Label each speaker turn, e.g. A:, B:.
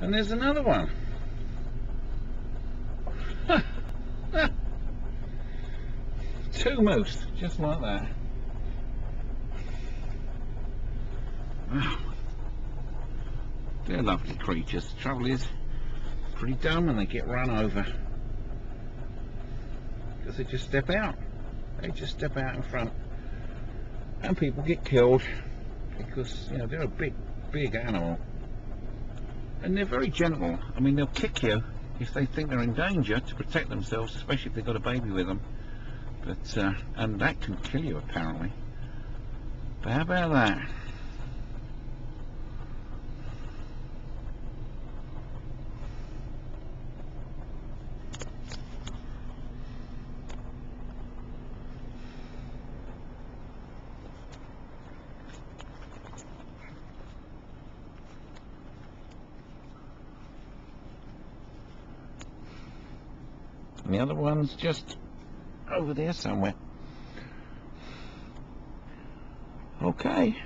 A: And there's another one. Two moose, just like that. They're lovely creatures. The trouble is, pretty dumb and they get run over. Because they just step out. They just step out in front. And people get killed. Because, you know, they're a big, big animal. And they're very gentle. I mean, they'll kick you if they think they're in danger to protect themselves, especially if they've got a baby with them. But, uh, and that can kill you apparently. But how about that? And the other one's just over there somewhere. Okay.